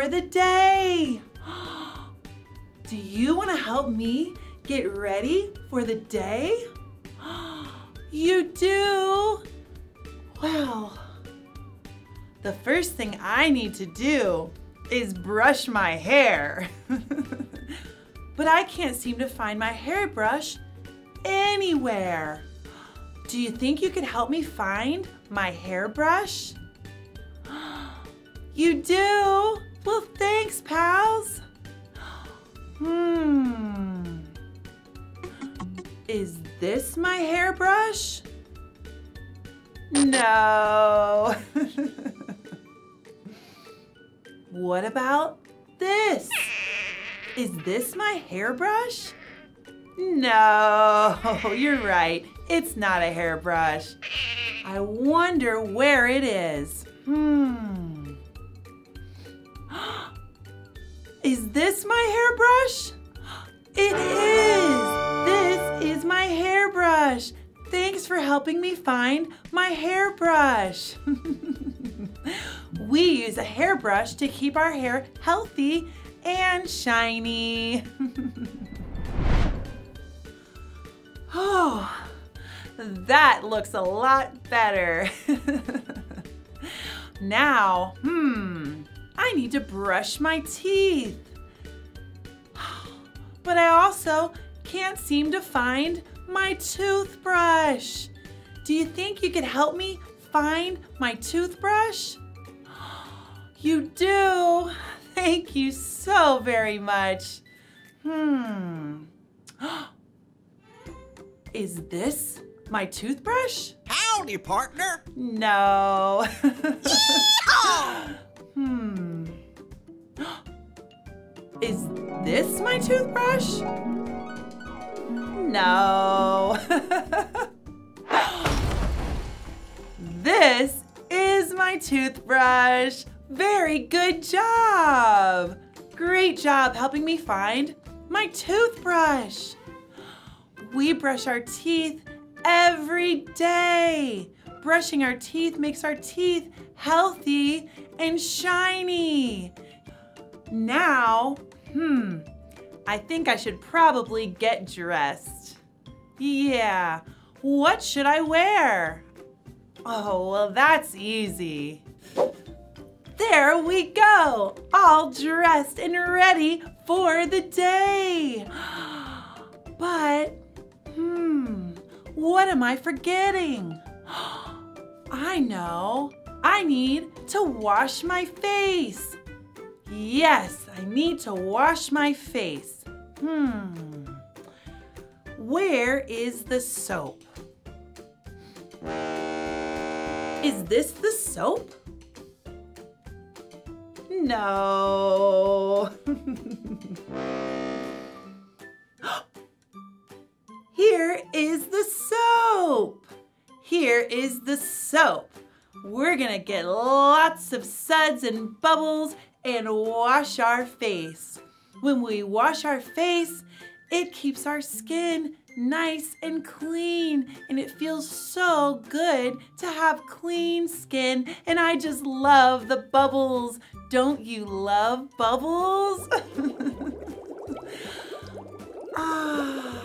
for the day. Do you want to help me get ready for the day? You do? Well, the first thing I need to do is brush my hair. but I can't seem to find my hairbrush anywhere. Do you think you could help me find my hairbrush? You do? Well, thanks, pals. Hmm. Is this my hairbrush? No. what about this? Is this my hairbrush? No, you're right. It's not a hairbrush. I wonder where it is. Hmm. Is this my hairbrush? It is! This is my hairbrush. Thanks for helping me find my hairbrush. we use a hairbrush to keep our hair healthy and shiny. oh, that looks a lot better. now, hmm, I need to brush my teeth. But I also can't seem to find my toothbrush. Do you think you could help me find my toothbrush? You do. Thank you so very much. Hmm. Is this my toothbrush? Howdy, partner. No. hmm. Is this my toothbrush? No. this is my toothbrush. Very good job. Great job helping me find my toothbrush. We brush our teeth every day. Brushing our teeth makes our teeth healthy and shiny. Now, hmm, I think I should probably get dressed. Yeah, what should I wear? Oh, well, that's easy. There we go, all dressed and ready for the day. But, hmm, what am I forgetting? I know, I need to wash my face. Yes, I need to wash my face. Hmm. Where is the soap? Is this the soap? No. Here is the soap. Here is the soap. We're gonna get lots of suds and bubbles and wash our face. When we wash our face, it keeps our skin nice and clean and it feels so good to have clean skin and I just love the bubbles. Don't you love bubbles? ah,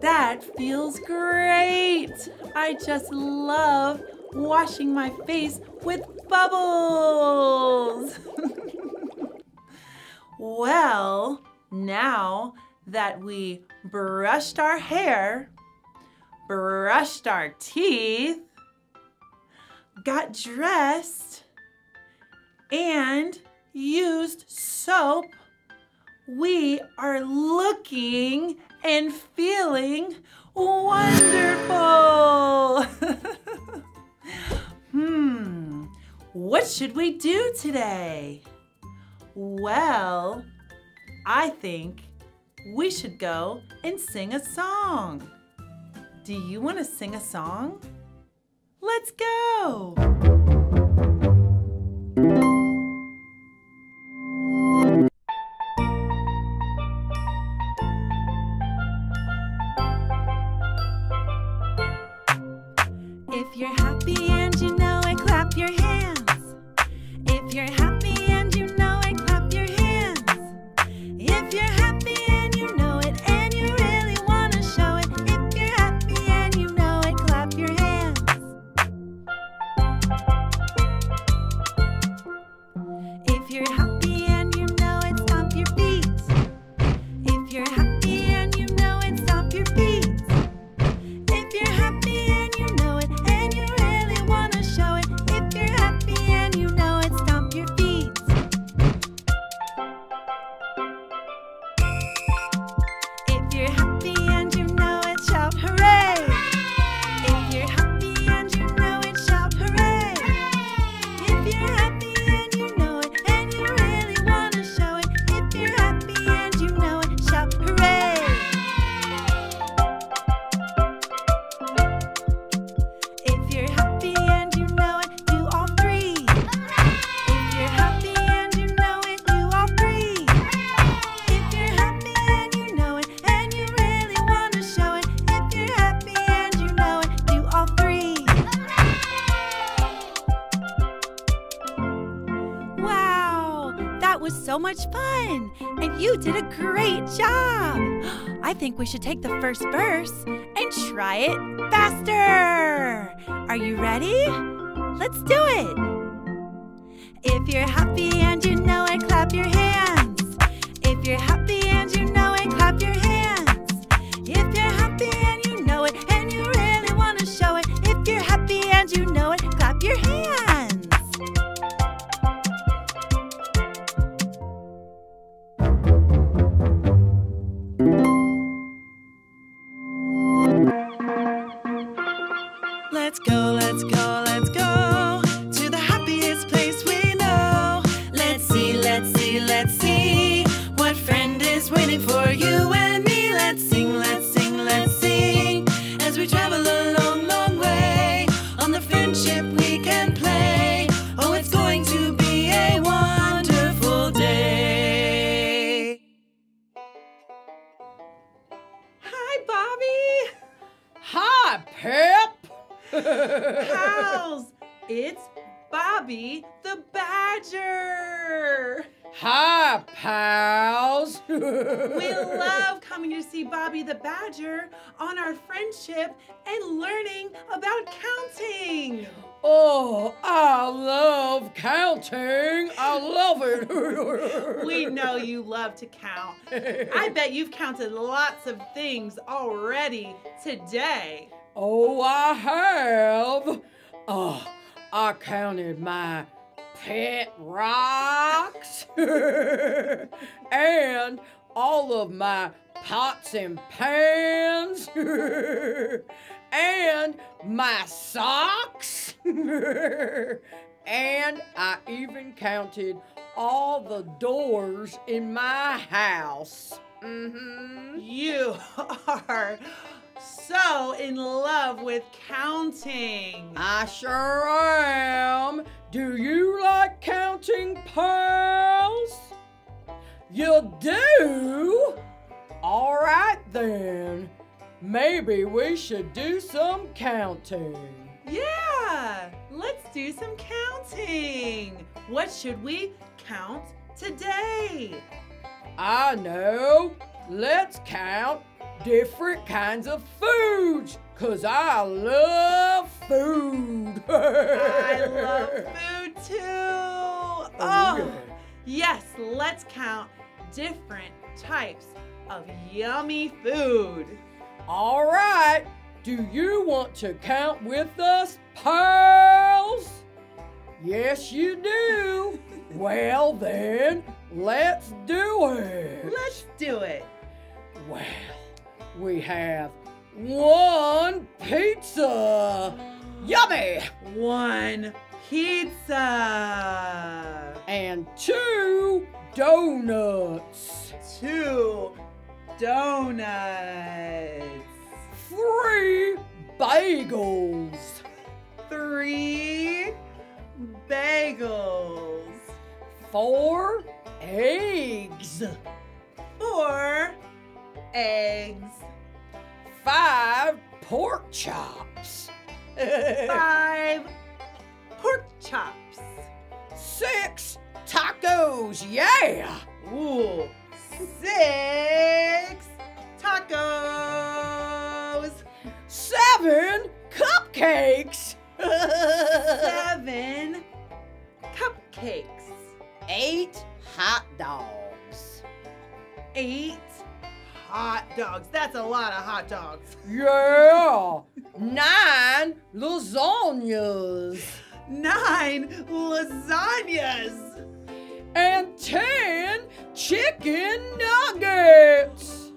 that feels great. I just love washing my face with bubbles. well, now that we brushed our hair, brushed our teeth, got dressed, and used soap, we are looking and feeling wonderful. what should we do today? Well, I think we should go and sing a song. Do you want to sing a song? Let's go! Much fun, and you did a great job. I think we should take the first verse and try it faster. Are you ready? Let's do it. If you're happy and you know it, clap your hands. If you're happy Pals. We love coming to see Bobby the Badger on our Friend Ship and learning about counting. Oh, I love counting. I love it. We know you love to count. I bet you've counted lots of things already today. Oh, I have. Oh, I counted my pet rocks and all of my pots and pans and my socks. and I even counted all the doors in my house. Mm-hmm. You are so in love with counting. I sure am. Do you like counting pearls? You do? All right then. Maybe we should do some counting. Yeah, let's do some counting. What should we count today? I know. Let's count different kinds of foods, cause I love food. I love food too. Oh, yeah. Oh, yes, let's count different types of yummy food. All right. Do you want to count with us, pearls? Yes, you do. well, then, let's do it. Let's do it. Well, we have one pizza. Yummy! One pizza. And two donuts. Two donuts. Three bagels. Three bagels. Four eggs. Four eggs. Five pork chops. Five pork chops. Six tacos. Yeah. Ooh. Six tacos. Seven cupcakes. Seven cupcakes. Eight hot dogs. Eight hot dogs. That's a lot of hot dogs. Yeah. Nine lasagnas. Nine lasagnas. And ten chicken nuggets.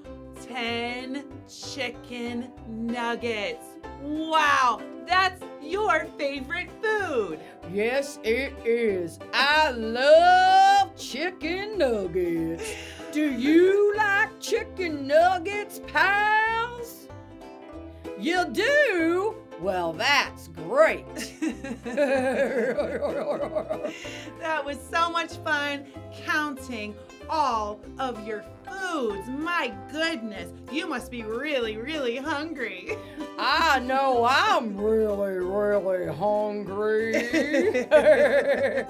10 chicken nuggets. Wow, that's your favorite food. Yes, it is. I love chicken nuggets. Do you like chicken nuggets, pals? You do? Well, that's great. that was so much fun counting all of your foods. My goodness, you must be really, really hungry. I know I'm really, really hungry.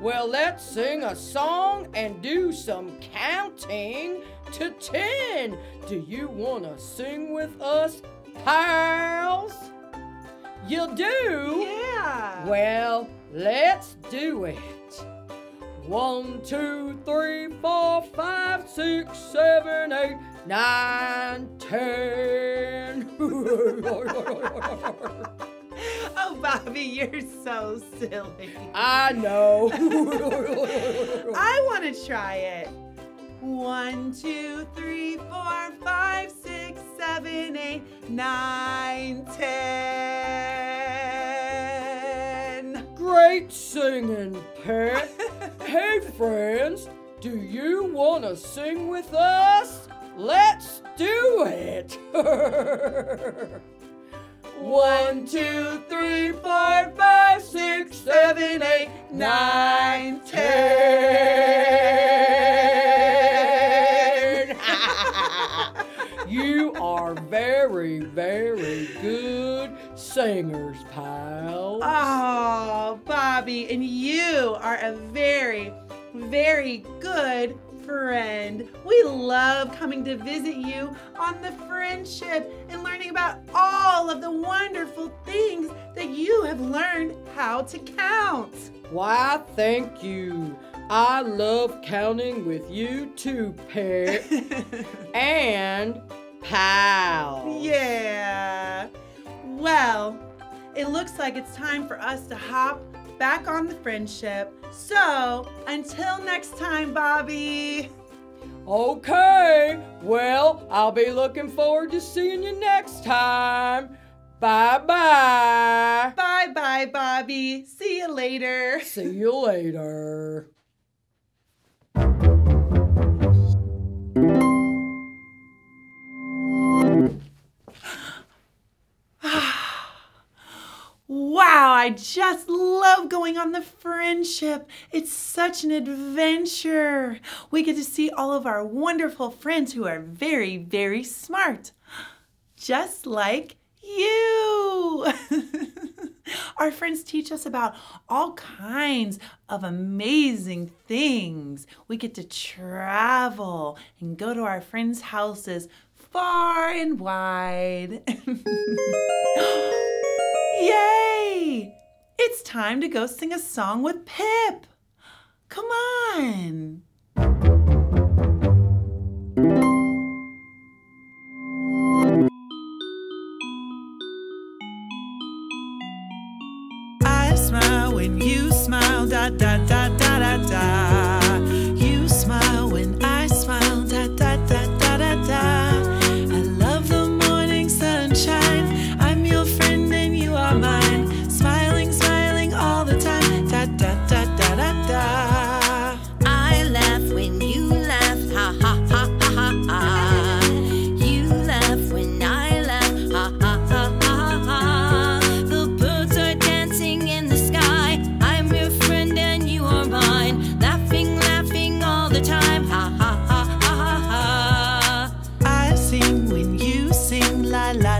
well, let's sing a song and do some counting to 10. Do you want to sing with us, pals? You do? Yeah. Well, let's do it. One, two, three, four, five, six, seven, eight, nine, ten. oh, Bobby, you're so silly. I know. I want to try it. One, two, three, four, five, six, seven, eight, nine, ten. Great singing, Pep. Hey, friends, do you want to sing with us? Let's do it. One, two, three, four, five, six, seven, eight, nine, ten. you are very, very good singers, pal. Oh, Bobby, and you are a very, very good friend. We love coming to visit you on the Friend Ship and learning about all of the wonderful things that you have learned how to count. Why, thank you. I love counting with you too, Pep. and pal. yeah. Well, it looks like it's time for us to hop back on the Friend Ship. So, until next time, Bobby. Okay, well, I'll be looking forward to seeing you next time. Bye bye. Bye bye, Bobby. See you later. See you later. Wow, I just love going on the Friend Ship. It's such an adventure. We get to see all of our wonderful friends who are very, very smart. Just like you. our friends teach us about all kinds of amazing things. We get to travel and go to our friends' houses far and wide. Yay! It's time to go sing a song with Pep. Come on. I smile when you la la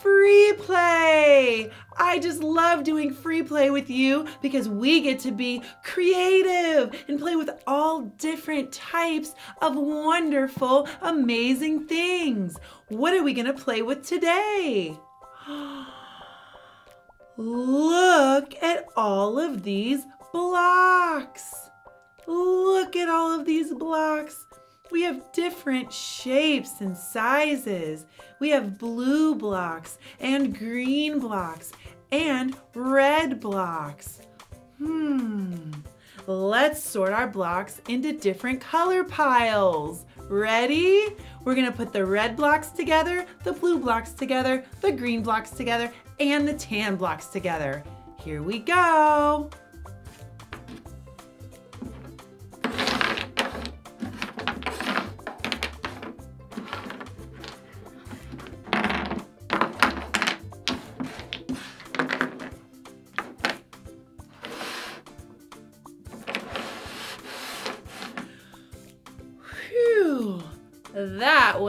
free play. I just love doing free play with you because we get to be creative and play with all different types of wonderful, amazing things. What are we going to play with today? Look at all of these blocks. Look at all of these blocks. We have different shapes and sizes. We have blue blocks and green blocks and red blocks. Hmm. Let's sort our blocks into different color piles. Ready? We're gonna put the red blocks together, the blue blocks together, the green blocks together, and the tan blocks together. Here we go.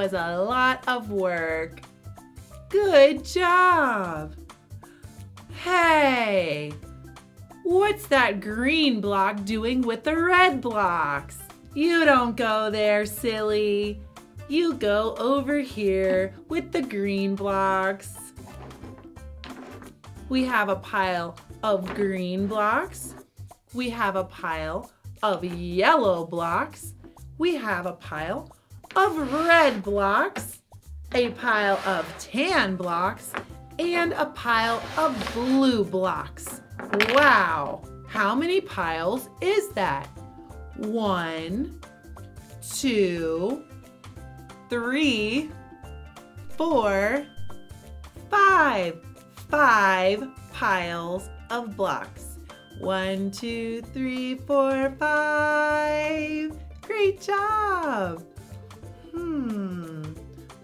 Was a lot of work. Good job. Hey, what's that green block doing with the red blocks? You don't go there, silly. You go over here with the green blocks. We have a pile of green blocks. We have a pile of yellow blocks. We have a pile of red blocks, a pile of tan blocks, and a pile of blue blocks. Wow, how many piles is that? One, two, three, four, five. Five piles of blocks. One, two, three, four, five. Great job. Hmm,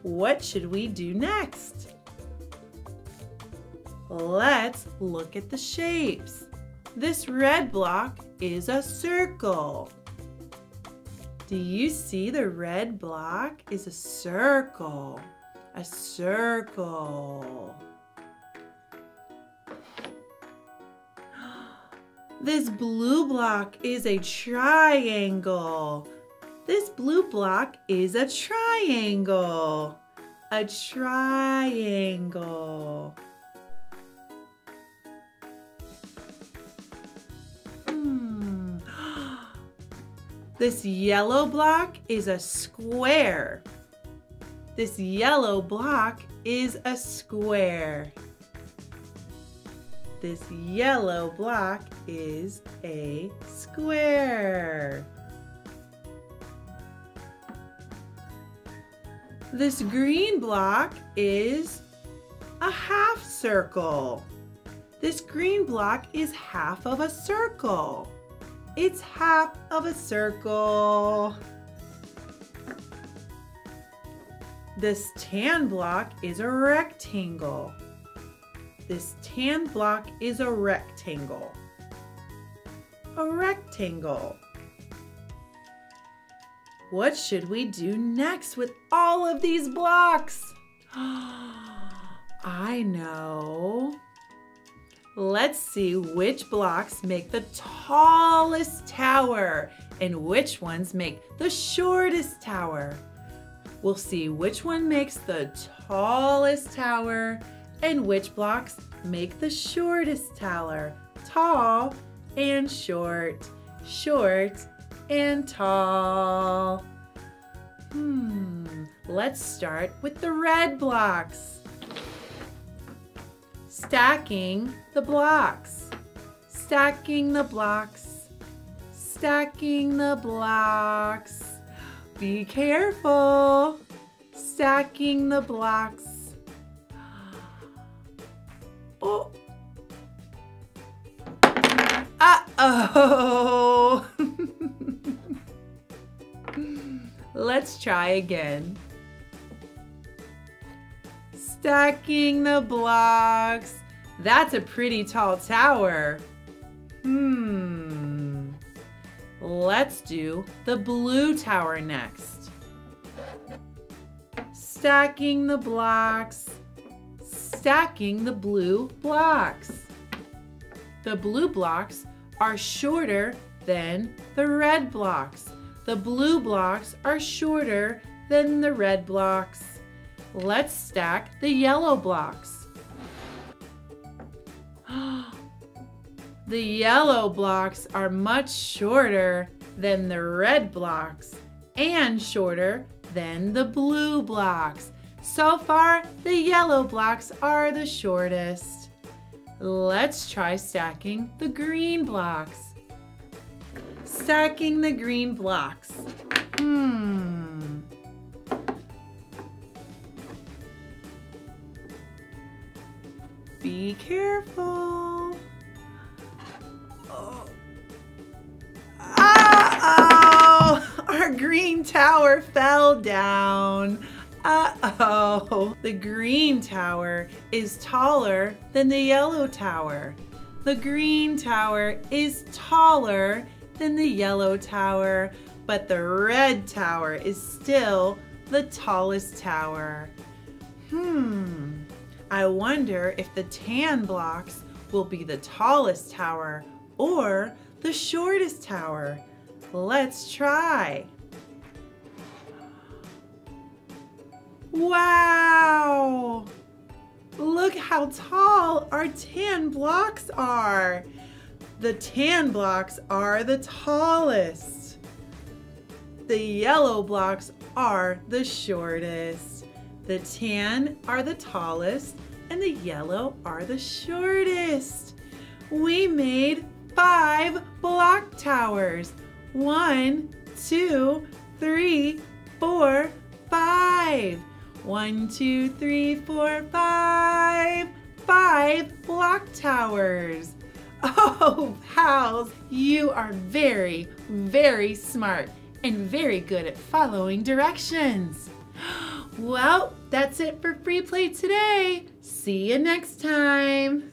what should we do next? Let's look at the shapes. This red block is a circle. Do you see the red block is a circle? A circle. This blue block is a triangle. This blue block is a triangle. A triangle. Hmm. This yellow block is a square. This yellow block is a square. This yellow block is a square. This green block is a half circle. This green block is half of a circle. It's half of a circle. This tan block is a rectangle. This tan block is a rectangle. A rectangle. What should we do next with all of these blocks? I know. Let's see which blocks make the tallest tower and which ones make the shortest tower. We'll see which one makes the tallest tower and which blocks make the shortest tower. Tall and short, short and tall. Hmm, let's start with the red blocks. Stacking the blocks. Stacking the blocks. Stacking the blocks. Be careful. Stacking the blocks. Oh. Uh-oh. Let's try again. Stacking the blocks. That's a pretty tall tower. Hmm. Let's do the blue tower next. Stacking the blocks. Stacking the blue blocks. The blue blocks are shorter than the red blocks. The blue blocks are shorter than the red blocks. Let's stack the yellow blocks. the yellow blocks are much shorter than the red blocks and shorter than the blue blocks. So far, the yellow blocks are the shortest. Let's try stacking the green blocks. Stacking the green blocks. Hmm. Be careful. Oh. Uh-oh! Our green tower fell down. Uh-oh. The green tower is taller than the yellow tower. The green tower is taller than the yellow tower, but the red tower is still the tallest tower. Hmm. I wonder if the tan blocks will be the tallest tower or the shortest tower. Let's try. Wow! Look how tall our tan blocks are. The tan blocks are the tallest. The yellow blocks are the shortest. The tan are the tallest and the yellow are the shortest. We made five block towers. One, two, three, four, five. One, two, three, four, five. Five block towers. Oh, pals, you are very, very smart and very good at following directions. Well, that's it for Free Play today. See you next time.